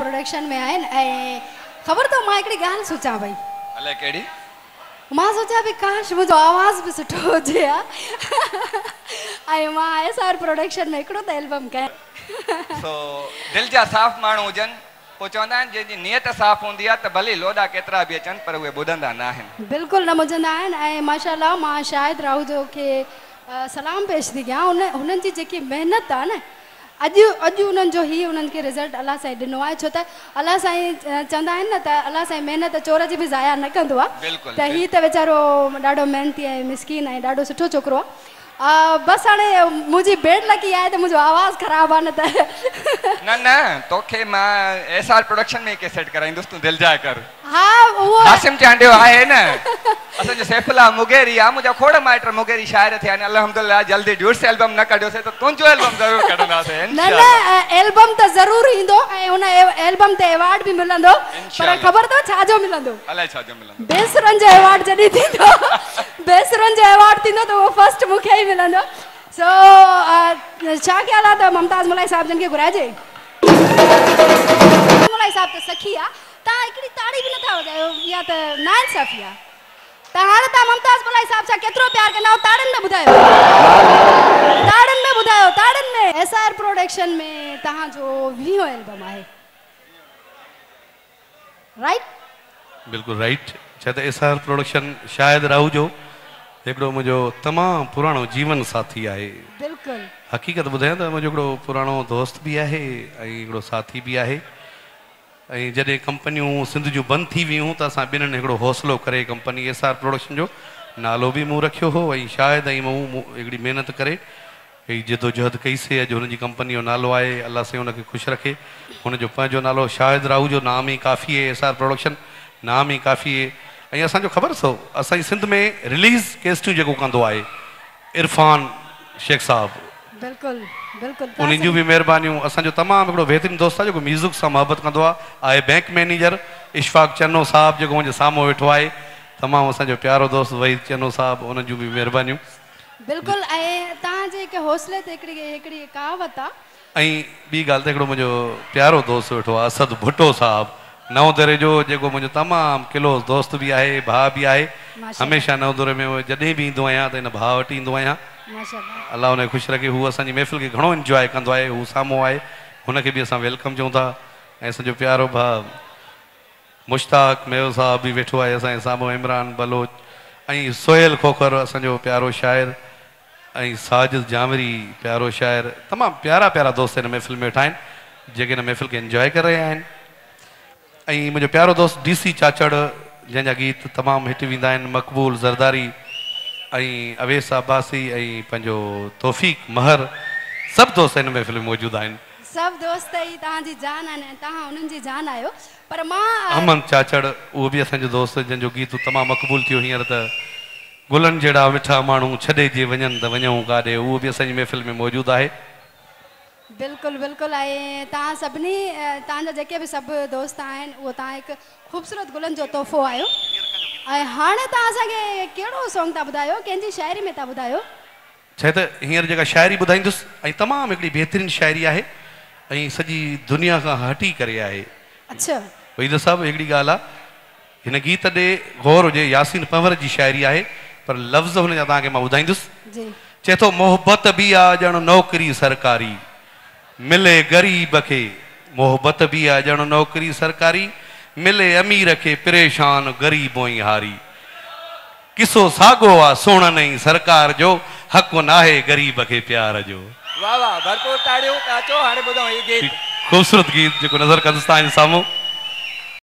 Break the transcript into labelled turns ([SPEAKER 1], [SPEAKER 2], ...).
[SPEAKER 1] Production में आहिनि ऐं ख़बर अथव माँ हिकिड़ी ॻाल्हि सोचां पई।
[SPEAKER 2] अलाए कहिड़ी
[SPEAKER 1] माँ सोचां पई काश मुंहिंजो आवाज़ बि सुठो हुजे हा। ऐं माँ एस आर प्रोडक्शन में हिकिड़ो त एल्बम कयां।
[SPEAKER 2] सो दिलि जा साफ़ माण्हू हुजनि पोइ चवंदा आहिनि जंहिंजी नियत साफ़ हूंदी आहे त भले लोॾा केतिरा बि अचनि पर उहे ॿुधंदा न आहिनि
[SPEAKER 1] बिल्कुलु न मुझंदा आहिनि ऐं माशाल्लाह माँ शाहिद राहूजो खे अ, सलाम पेश थी कयां। उन हुननि जी जेकी महिनत आहे न अॼु अॼु उन्हनि जो ई उन्हनि खे रिज़ल्ट अलाह साईं ॾिनो आहे। छो त अलाह साईं चवंदा आहिनि न त अलाह साईं महिनत चोर जी बि ज़ाया न कंदो आहे।
[SPEAKER 2] बिल्कुलु,
[SPEAKER 1] त हीअ त वीचारो ॾाढो महिनती ऐं मिसकिन ऐं ॾाढो सुठो छोकिरो आहे। बसि हाणे मुंहिंजी बेड लकी आहे त मुंहिंजो आवाज़ु ख़राबु आहे न त
[SPEAKER 2] न न तोखे माँ एस आर प्रोडक्शन में कैसेट कराईंदुसि तूं दिलि जाए कर।
[SPEAKER 1] हा उहो
[SPEAKER 2] हासिम चांडियो आहे न। असांजो सैफुल्ला मुगेरी आहे मुंहिंजा खोड़ माइट मुगेरी शाइर थिया आहिनि अल्हम्दुलिल्लाह जल्दी ड्यूट्स एल्बम न कढियोसीं त तुंहिंजो एल्बम ज़रूरु कढंदासीं
[SPEAKER 1] न न एल्बम त ज़रूरु ईंदो ऐं हुन एल्बम ते अवार्ड बि मिलंदो पर ख़बर अथव छाजो मिलंदो?
[SPEAKER 2] अलाए छा जो मिलंदो?
[SPEAKER 1] बेसरनि जो अवार्ड जॾहिं थींदो बेसरनि जो अवार्ड थींदो त उहो फस्ट मूंखे ई मिलंदो। सो छा ख़्याल आहे त मुमताज़ मलाई साहिब जन खे घुराइजे? मलाई साहिब त सखी आहे तव्हां हिकिड़ी ताड़ी बि नथा वॼायो या त नाइंसाफ़ी आहे त मलाई साहिब सां केतिरो प्यार कंदा आहियो ताड़ियुनि में ॿुधायो ताड़ियुनि में ॿुधायो ताड़ियुनि में। एस आर प्रोडक्शन में तव्हांजो वीहो एल्बम आहे। राइट
[SPEAKER 3] बिल्कुलु राइट छा त एस आर प्रोडक्शन शायदि राहू जो हिकिड़ो मुंहिंजो तमामु पुराणो जीवन साथी आहे।
[SPEAKER 1] बिल्कुलु।
[SPEAKER 3] हक़ीक़त ॿुधायां त मुंहिंजो हिकिड़ो पुराणो दोस्त बि आहे ऐं हिकिड़ो साथी बि आहे। ऐं जॾहिं कंपनियूं सिंध जूं बंदि थी वियूं त असां ॿिन्हिनि हिकिड़ो हौसलो करे कंपनी एस आर प्रोडक्शन जो नालो बि मूं रखियो हो ऐं शायदि ऐं मूं हिकिड़ी महिनत करे। हीअ जिदोजहद कईसीं अॼु हुनजी कंपनी जो नालो आहे अलाह साईं हुनखे ख़ुशि रखे। हुनजो पंहिंजो नालो शाहिद राहू जो नाम ई काफ़ी आहे एस आर प्रोडक्शन नाम ई काफ़ी आहे। ऐं असांजो ख़बर अथव असांजी सिंध में रिलीज़ केस्टियूं जेको कंदो आहे इरफान शेख साहब।
[SPEAKER 1] बिल्कुलु
[SPEAKER 3] उन्हनि जूं बि महिरबानियूं। असांजो तमामु हिकिड़ो बहितरीनु दोस्त आहे जेको म्यूज़िक सां मुहबत कंदो आहे। आहे बैंक मैनेजर इशफाक चन्नो साहबु जेको मुंहिंजे साम्हूं वेठो आहे। तमामु असांजो प्यारो दोस्त वहीद चन्नो साहबु उन्हनि जूं बि महिरबानियूं।
[SPEAKER 1] बिल्कुलु ऐं तव्हांजे हिकु हौसले ते हिकिड़ी हिकिड़ी कहावत आहे
[SPEAKER 3] ऐं ॿी ॻाल्हि त हिकिड़ो मुंहिंजो प्यारो दोस्त वेठो आहे असद भुट्टो साहबु। नओं दरे जो जेको मुंहिंजो तमामु क्लोज़ दोस्त बि आहे भाउ बि आहे। हमेशह नओं दरे में जॾहिं बि ईंदो आहियाँ त हिन भाउ वटि ईंदो आहियाँ। अलाह हुनखे ख़ुशि रखे हू असांजी महफ़िल खे घणो इंजॉय कंदो आहे हू साम्हूं आहे हुनखे बि असां वेलकम चऊं था। ऐं असांजो प्यारो भाउ मुश्ताक मेयो साहब बि वेठो आहे असांजे साम्हूं, इमरान, बलोच। सोहेल खोखर, असांजो प्यारो शाइर। ऐं साजिद जामरी, प्यारो शाइर। तमामु प्यारा प्यारा दोस्त हिन महफ़िल में वेठा आहिनि महफ़िल खे इंजॉय करे रहिया आहिनि। ऐं प्यारो दोस्त डी सी चाचड़, जंहिंजा गीत तमामु हिट वेंदा मक़बूल, ज़रदारी। ऐं अवेस अब्बासी, ऐं पंहिंजो महर। सभु दोस्त हिन महफ़िल में मौजूदु आहिनि।
[SPEAKER 1] सभु दोस्त ई तव्हांजी जान आहिनि ऐं तव्हां उन्हनि जी जान आहियो। पर माँ
[SPEAKER 3] अमन चाचड़ उहो बि असांजो दोस्त जंहिंजो गीत तमामु मक़बूल थियो हींअर त गुलनि जहिड़ा मिठा माण्हू छॾे जे वञनि त वञूं काॾे उहो बि असांजी महफ़िल में मौजूदु आहे।
[SPEAKER 1] बिल्कुलु बिल्कुलु ऐं तव्हां सभिनी अ, तव्हांजा जेके बि सभु दोस्त आहिनि उहो तव्हां हिकु ख़ूबसूरत गुलनि जो तोहफ़ो आहियो। ऐं हाणे तव्हां असांखे कहिड़ो सॉन्ग था ॿुधायो? कंहिंजी शाइरी में था ॿुधायो?
[SPEAKER 3] छा त हींअर जेका शाइरी ॿुधाईंदुसि ऐं तमामु हिकिड़ी बहितरीनु शाइरी आहे। ऐं सॼी दुनिया खां हटी करे आहे।
[SPEAKER 1] अच्छा।
[SPEAKER 3] वहीद साहिबु हिकिड़ी ॻाल्हि आहे हिन गीत ॾे गौर हुजे यासीन पंवर जी शाइरी आहे पर लफ़्ज़ हुन जा तव्हांखे माँ ॿुधाईंदुसि। चए थो मोहबत बि आहे ॼण नौकिरी सरकारी। मिले ग़रीब खे मोहबत बि आहे ॼण नौकिरी सरकारी। मिले अमीर खे परेशान ग़रीबो ई हारी। किसो साॻो आहे सोणनि ई सरकार जो हक़ु नाहे ग़रीब खे प्यार जो।
[SPEAKER 2] वाह वाह भरपूर ताड़ियूं अचो हाणे ॿुधो हीअ गीत
[SPEAKER 3] ख़ूबसूरत गीत जेको नज़र कंदुसि तव्हांजे